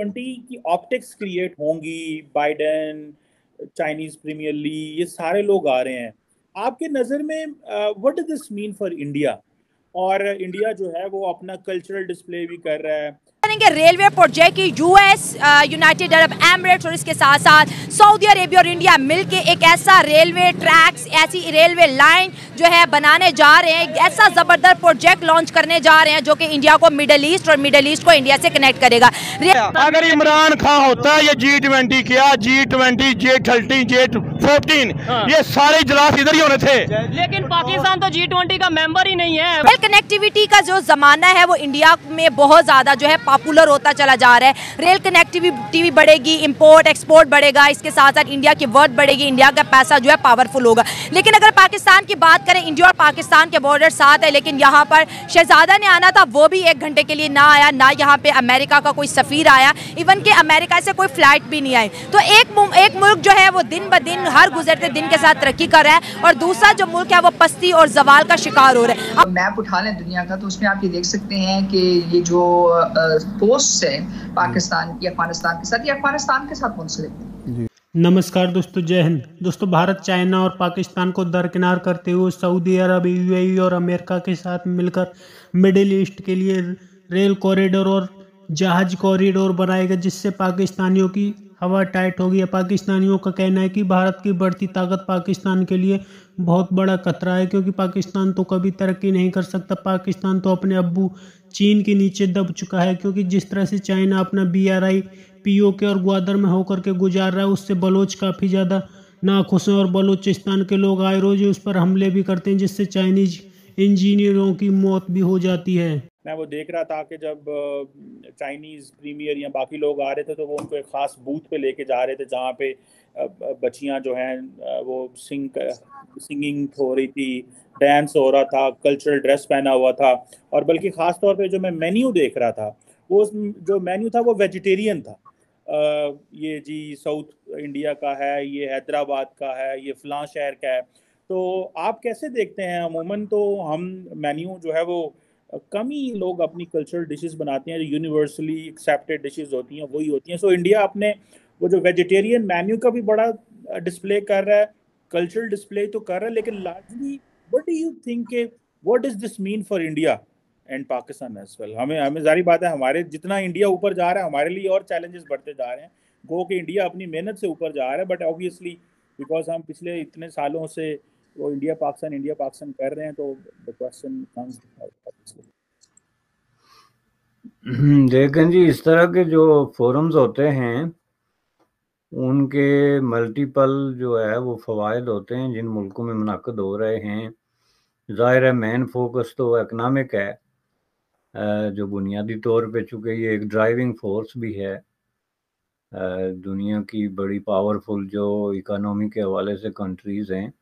Twenty की optics create होंगी Biden Chinese premier league ये सारे लोग आ रहे हैं। आपके नज़र में what this mean for India और इंडिया जो है, वो अपना कल्चरल डिस्प्ले भी कर रहा है। करेंगे रेलवे प्रोजेक्ट की यूएस यूनाइटेड अरब एमिरेट्स और इसके साथ साथ सऊदी अरेबिया और इंडिया मिलके एक ऐसा रेलवे ट्रैक्स ऐसी रेलवे लाइन जो है बनाने जा रहे हैं ऐसा ज़बरदस्त प्रोजेक्ट लॉन्च करने जा रहे हैं जो कि इंडिया को मिडल ईस्ट और मिडल ईस्ट को इंडिया से कनेक्ट करेगा। अगर इमरान खान होता है ये जी ट्वेंटी किया G twenty J thirty J fourteen ये सारे इजलास इधर ही होने थे। लेकिन पाकिस्तान तो जी ट्वेंटी का मेंबर ही नहीं है। कनेक्टिविटी का जो जमाना है वो इंडिया में बहुत ज़्यादा जो है पॉपुलर होता चला जा रहा है। रेल कनेक्टिविटी भी बढ़ेगी इंपोर्ट एक्सपोर्ट बढ़ेगा, इसके साथ साथ इंडिया की वर्थ बढ़ेगी इंडिया का पैसा जो है पावरफुल होगा। लेकिन अगर पाकिस्तान की बात करें इंडिया और पाकिस्तान के बॉर्डर साथ है, लेकिन यहाँ पर शहजादा ने आना था, वो भी एक घंटे के लिए ना आया, ना यहाँ पे अमेरिका का कोई सफ़ीर आया। इवन के अमेरिका से कोई फ़्लाइट भी नहीं आई। तो एक एक मुल्क जो है, वो दिन ब दिन, हर गुजरते दिन के साथ तरक्की कर रहा है और दूसरा जो मुल्क है, वो पस्ती और जवाल का शिकार हो रहा है। मैप उठा लें दुनिया का तो उसमें आप ये देख सकते हैं कि ये जो पोस्ट है पाकिस्तान या अफ़गानिस्तान के साथ या अफ़गानिस्तान के साथ मुंसलिक है नमस्कार दोस्तों जय हिंद। दोस्तों भारत चाइना और पाकिस्तान को दरकिनार करते हुए सऊदी अरब यूएई और अमेरिका के साथ मिलकर मिडिल ईस्ट के लिए रेल कॉरिडोर और जहाज़ कॉरिडोर बनाएगा जिससे पाकिस्तानियों की हवा टाइट हो गई है पाकिस्तानियों का कहना है कि भारत की बढ़ती ताकत पाकिस्तान के लिए बहुत बड़ा खतरा है, क्योंकि पाकिस्तान तो कभी तरक्की नहीं कर सकता। पाकिस्तान तो अपने अब्बू चीन के नीचे दब चुका है, क्योंकि जिस तरह से चाइना अपना B R I P O K और ग्वादर में होकर के गुजार रहा है, उससे बलोच काफ़ी ज़्यादा नाखुश हैं और बलोचिस्तान के लोग आए रोज उस पर हमले भी करते हैं, जिससे चाइनीज़ इंजीनियरों की मौत भी हो जाती है। मैं वो देख रहा था कि जब चाइनीज़ प्रीमियर या बाकी लोग आ रहे थे तो वो उनको एक ख़ास बूथ पे लेके जा रहे थे, जहाँ पे बच्चियाँ जो हैं वो सिंग सिंगिंग हो रही थी डांस हो रहा था कल्चरल ड्रेस पहना हुआ था। और बल्कि ख़ास तौर पे जो मैं मेन्यू देख रहा था, वो जो मेन्यू था, वो वेजिटेरियन था। ये जी साउथ इंडिया का है, ये हैदराबाद का है, ये फ़लाँ शहर का है। तो आप कैसे देखते हैं, अमूमन तो हम मेन्यू जो है वो कम ही लोग अपनी कल्चरल डिशेस बनाते हैं, जो यूनिवर्सली एक्सेप्टेड डिशेस होती हैं, वही होती हैं। सो इंडिया अपने वो जो वेजिटेरियन मेन्यू का भी बड़ा डिस्प्ले कर रहा है कल्चरल डिस्प्ले तो कर रहा है, लेकिन largely what do you think के what is this mean for India and Pakistan as well हमें हमें जारी बात है हमारे जितना इंडिया ऊपर जा रहा है, हमारे लिए और चैलेंजेस बढ़ते जा रहे हैं। गो कि इंडिया अपनी मेहनत से ऊपर जा रहा है बट ऑब्वियसली बिकॉज़ हम पिछले इतने सालों से वो इंडिया पाकिस्तान इंडिया पाकिस्तान कर रहे हैं तो द क्वेश्चन कम्स देखें जी, इस तरह के जो फोरम्स होते हैं, उनके मल्टीपल जो है, वो फ़वाद होते हैं, जिन मुल्कों में मुनद हो रहे हैं। ज़ाहिर है मेन फोकस तो इकनॉमिक है जो बुनियादी तौर पे चूँकि ये एक ड्राइविंग फोर्स भी है दुनिया की बड़ी पावरफुल जो इकानमी के हवाले से कंट्रीज़ हैं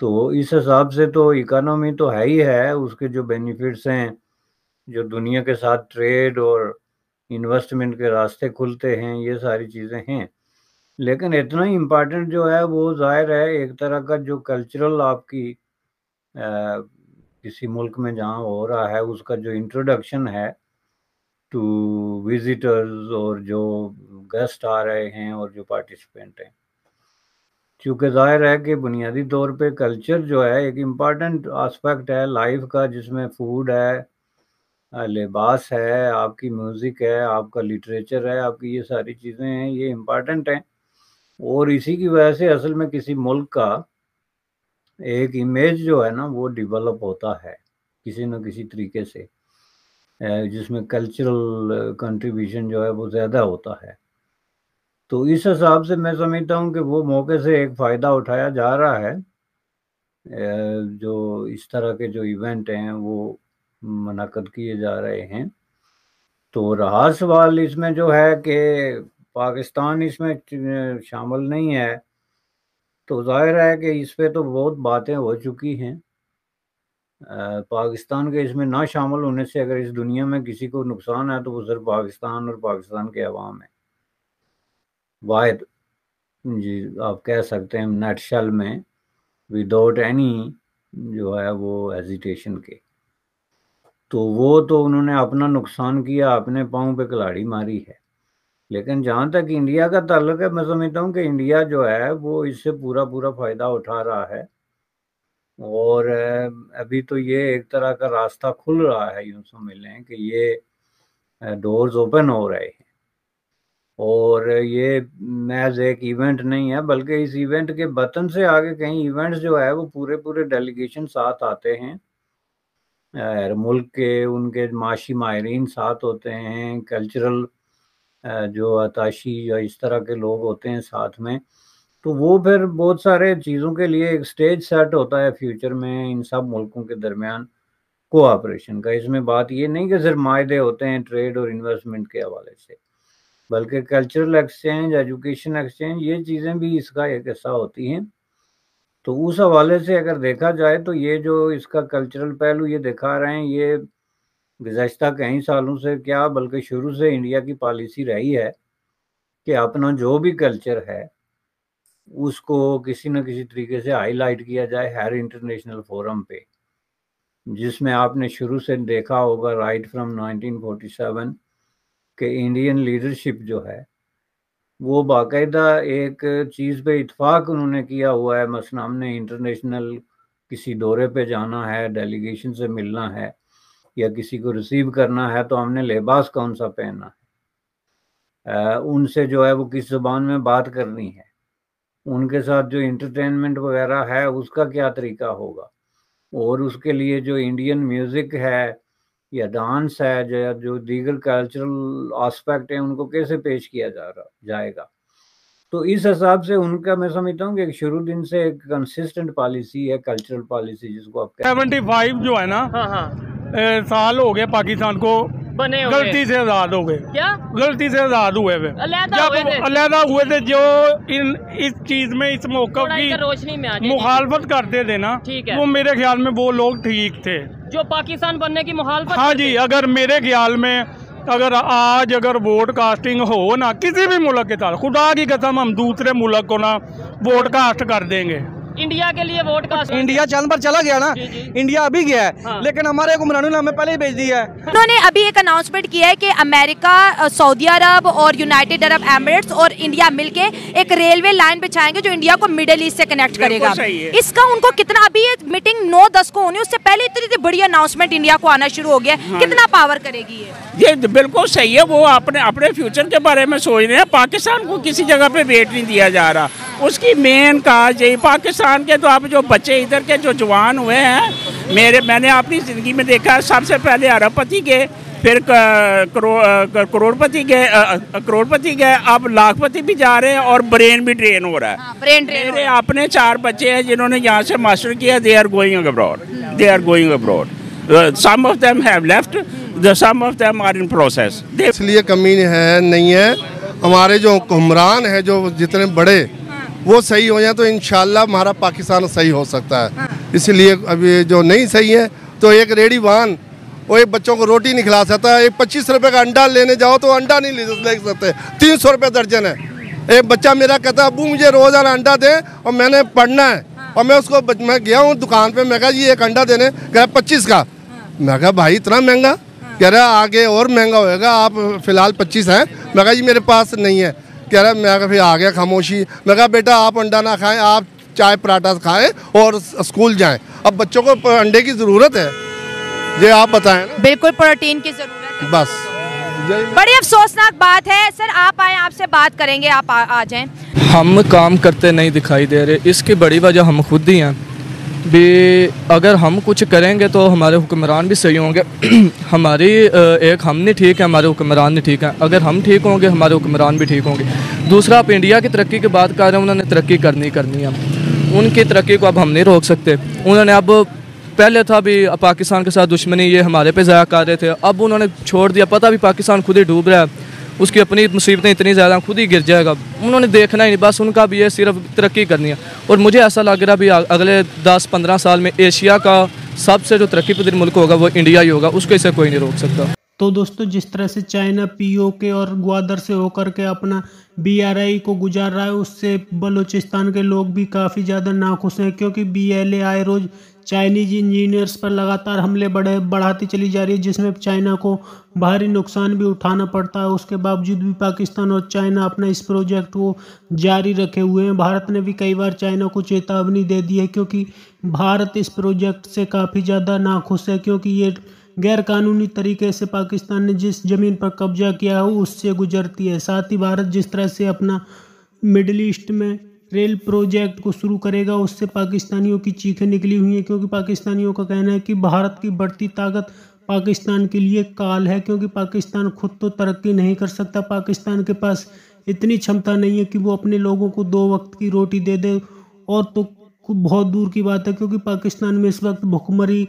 तो इस हिसाब से तो इकानमी तो है ही है उसके जो बेनिफिट्स हैं जो दुनिया के साथ ट्रेड और इन्वेस्टमेंट के रास्ते खुलते हैं ये सारी चीज़ें हैं। लेकिन इतना ही इम्पोर्टेंट जो है वो ज़ाहिर है एक तरह का जो कल्चरल आपकी आ, किसी मुल्क में जहाँ हो रहा है उसका जो इंट्रोडक्शन है टू विजिटर्स और जो गेस्ट आ रहे हैं और जो पार्टिसिपेंट हैं। चूँकि ज़ाहिर है कि बुनियादी तौर पे कल्चर जो है, एक इंपॉर्टेंट आस्पेक्ट है लाइफ का, जिसमें फ़ूड है लिबास है, आपकी म्यूज़िक है, आपका लिटरेचर है, आपकी ये सारी चीज़ें हैं, ये इंपॉर्टेंट हैं। और इसी की वजह से असल में किसी मुल्क का एक इमेज जो है ना, वो डेवलप होता है किसी न किसी तरीके से। जिसमें कल्चरल कंट्रीब्यूशन जो है वो ज़्यादा होता है। तो इस हिसाब से मैं समझता हूँ कि वो मौके से एक फ़ायदा उठाया जा रहा है। जो इस तरह के जो इवेंट हैं, वो मनक़द किए जा रहे हैं। तो रहा सवाल इसमें जो है कि पाकिस्तान इसमें शामिल नहीं है। तो ज़ाहिर है कि इस पर तो बहुत बातें हो चुकी हैं। पाकिस्तान के इसमें ना शामिल होने से अगर इस दुनिया में किसी को नुकसान है तो वो सिर्फ़ पाकिस्तान और पाकिस्तान के अवाम है। वायद जी, आप कह सकते हैं नेट शेल में विदाउट एनी जो है वो हेजिटेशन के। तो वो तो उन्होंने अपना नुकसान किया, अपने पाँव पे कलाड़ी मारी है। लेकिन जहाँ तक इंडिया का ताल्लुक है, मैं समझता हूँ कि इंडिया जो है वो इससे पूरा पूरा फ़ायदा उठा रहा है। और अभी तो ये एक तरह का रास्ता खुल रहा है, यूँ समझ लें कि ये डोर्स ओपन हो रहे हैं। और ये मैज एक इवेंट नहीं है, बल्कि इस इवेंट के बतन से आगे कहीं इवेंट्स जो है, वो पूरे पूरे डेलीगेशन साथ आते हैं। मुल्क के, उनके माशी माहरीन साथ होते हैं कल्चरल जो अताशी या इस तरह के लोग होते हैं साथ में। तो वो फिर बहुत सारे चीज़ों के लिए एक स्टेज सेट होता है फ्यूचर में इन सब मुल्कों के दरमियान कोऑपरेशन का। इसमें बात ये नहीं कि सिर्फ़ माहे होते हैं ट्रेड और इन्वेस्टमेंट के हवाले से। बल्कि कल्चरल एक्सचेंज एजुकेशन एक्सचेंज ये चीज़ें भी इसका एक हिस्सा होती हैं। तो उस हवाले से अगर देखा जाए तो ये जो इसका कल्चरल पहलू ये दिखा रहे हैं, ये गुजशत कई सालों से क्या बल्कि शुरू से इंडिया की पॉलिसी रही है कि अपना जो भी कल्चर है, उसको किसी न किसी तरीके से हाईलाइट किया जाए हर इंटरनेशनल फोरम पे। जिसमें आपने शुरू से देखा होगा राइट फ्रॉम 1947 के इंडियन लीडरशिप जो है, वो बाकायदा एक चीज़ पे इतफाक़ उन्होंने किया हुआ है। मसलन हमने इंटरनेशनल किसी दौरे पे जाना है डेलीगेशन से मिलना है या किसी को रिसीव करना है तो हमने लिबास कौन सा पहनना है? उनसे जो है वो किस ज़बान में बात करनी है? उनके साथ जो इंटरटेनमेंट वगैरह है, उसका क्या तरीका होगा? और उसके लिए जो इंडियन म्यूज़िक है या डांस है या जो दीगर कल्चरल आस्पेक्ट है उनको कैसे पेश किया जा रहा जाएगा तो इस हिसाब से उनका मैं समझता हूँ कि शुरू दिन से एक कंसिस्टेंट पॉलिसी है कल्चरल पॉलिसी जिसको आप सेवेंटी फाइव जो है ना हाँ हाँ। साल हो गया पाकिस्तान को बने हुए। गलती से आज़ाद हो गए। क्या? गलती से आज़ाद हुए वे। अलहदा हुए थे। जो इन इस चीज़ में इस मौका की रोशनी में मुखालफत करते थे ना वो मेरे ख्याल में वो लोग ठीक थे। जो पाकिस्तान बनने की मुखालफत हाँ जी अगर मेरे ख्याल में अगर आज अगर वोट कास्टिंग हो ना किसी भी मुल्क के साथ खुदा की कसम हम दूसरे मुल्क को ना वोट कास्ट कर देंगे। इंडिया के लिए वोट का इंडिया चंद पर चला गया ना? जी जी। इंडिया अभी गया है। हाँ। लेकिन हमारे हुक्मरानों ने हमें पहले ही भेज दिया है। उन्होंने अभी एक अनाउंसमेंट किया है कि अमेरिका सऊदी अरब और यूनाइटेड अरब एमिरेट्स और इंडिया मिलके एक रेलवे लाइन बिछाएँगे जो इंडिया को मिडिल ईस्ट से कनेक्ट करेगा। इसका उनको कितना अभी ये मीटिंग नौ दस को होनी उससे पहले इतनी बड़ी अनाउंसमेंट इंडिया को आना शुरू हो गया हाँ। कितना पावर करेगी ये? ये बिल्कुल सही है वो अपने अपने फ्यूचर के बारे में सोच रहे हैं। पाकिस्तान को किसी जगह पे वेट नहीं दिया जा रहा। उसकी मेन काज यही पाकिस्तान के तो अब जो बच्चे इधर के जो जवान हुए हैं मेरे मैंने अपनी ज़िंदगी में देखा सबसे पहले अरबपति गए फिर करोड़पति गए करोड़पति गए अब लाखपति भी जा रहे हैं और ब्रेन भी ट्रेन हो रहा है। हाँ, ब्रेन ट्रेन मेरे अपने चार बच्चे हैं जिन्होंने यहाँ से मास्टर किया they are going abroad they are going abroad some of them have left the some of them are in process इसलिए कमी है नहीं है। हमारे जो हुक्मरान है जो जितने बड़े वो सही हो जाए तो इन हमारा पाकिस्तान सही हो सकता है। हाँ। इसलिए अभी जो नहीं सही है तो एक रेडी वाहन वो एक बच्चों को रोटी नहीं खिला सकता एक पच्चीस रुपए का अंडा लेने जाओ तो अंडा नहीं ले सकते तीन सौ रुपये दर्जन है। एक बच्चा मेरा कहता है अबू मुझे रोज़ाना अंडा दे और मैंने पढ़ना है। हाँ। और मैं उसको मैं गया हूँ दुकान पे मैं कहा जी एक अंडा देने। कह रहा पच्चीस का। मैं कहा भाई इतना महँगा? कह रहा आगे और महँगा होएगा आप फ़िलहाल पच्चीस हैं। मैं कहा जी मेरे पास नहीं है। कह रहा मैं फिर आ गया खामोशी। मैं कहा बेटा आप अंडा ना खाएँ आप चाय पराठा खाएँ और स्कूल जाएँ। अब बच्चों को अंडे की ज़रूरत है। ये आप बताएँ ना। बिल्कुल प्रोटीन की ज़रूरत है। बस। बड़ी अफसोसनाक बात है। सर आप आए आपसे बात करेंगे आप आ, आ जाएँ। हम काम करते नहीं दिखाई दे रहे। इसकी बड़ी वजह हम खुद ही हैं। भी अगर हम कुछ करेंगे तो हमारे हुक्मरान भी सही होंगे। हमारी एक हम नहीं ठीक है, हमारे हुक्मरान नहीं ठीक है। अगर हम ठीक होंगे, हमारे हुक्मरान भी ठीक होंगे। दूसरा, आप इंडिया की तरक्की की बात कर रहे हैं, उन्होंने तरक्की करनी करनी है। उनकी तरक्की को अब हम नहीं रोक सकते। उन्होंने अब पहले था भी पाकिस्तान के साथ दुश्मनी, ये हमारे पे ज़ाया कर रहे थे। अब उन्होंने छोड़ दिया। पता भी पाकिस्तान खुद ही डूब रहा है। उसकी अपनी मुसीबतें इतनी ज़्यादा, खुद ही गिर जाएगा। उन्होंने देखना ही नहीं, बस उनका भी ये सिर्फ़ तरक्की करनी है। और मुझे ऐसा लग रहा भी अगले दस पंद्रह साल में एशिया का सबसे जो तरक्की पदीर मुल्क होगा, वो इंडिया ही होगा, उसको इसे कोई नहीं रोक सकता। तो दोस्तों, जिस तरह से चाइना पीओके और ग्वादर से होकर के अपना बीआरआई को गुजार रहा है, उससे बलूचिस्तान के लोग भी काफ़ी ज़्यादा नाखुश हैं, क्योंकि बीएलए आए रोज़ चाइनीज़ इंजीनियर्स पर लगातार हमले बढ़े, बढ़ाती चली जा रही है, जिसमें चाइना को भारी नुकसान भी उठाना पड़ता है। उसके बावजूद भी पाकिस्तान और चाइना अपना इस प्रोजेक्ट को जारी रखे हुए हैं। भारत ने भी कई बार चाइना को चेतावनी दे दी है, क्योंकि भारत इस प्रोजेक्ट से काफ़ी ज़्यादा नाखुश है, क्योंकि ये गैरकानूनी तरीके से पाकिस्तान ने जिस ज़मीन पर कब्जा किया हो, उससे गुजरती है। साथ ही भारत जिस तरह से अपना मिडल ईस्ट में रेल प्रोजेक्ट को शुरू करेगा, उससे पाकिस्तानियों की चीखें निकली हुई हैं, क्योंकि पाकिस्तानियों का कहना है कि भारत की बढ़ती ताकत पाकिस्तान के लिए काल है, क्योंकि पाकिस्तान खुद तो तरक्की नहीं कर सकता। पाकिस्तान के पास इतनी क्षमता नहीं है कि वो अपने लोगों को दो वक्त की रोटी दे दे, और तो बहुत दूर की बात है, क्योंकि पाकिस्तान में इस वक्त भुखमरी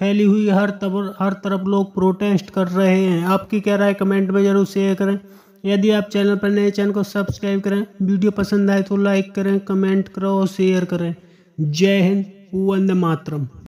फैली हुई हर तब, हर तरफ़ लोग प्रोटेस्ट कर रहे हैं। आपकी क्या राय? कमेंट में ज़रूर शेयर करें। यदि आप चैनल पर नए चैनल को सब्सक्राइब करें, वीडियो पसंद आए तो लाइक करें, कमेंट करो और शेयर करें। जय हिंद, वंदे मातरम।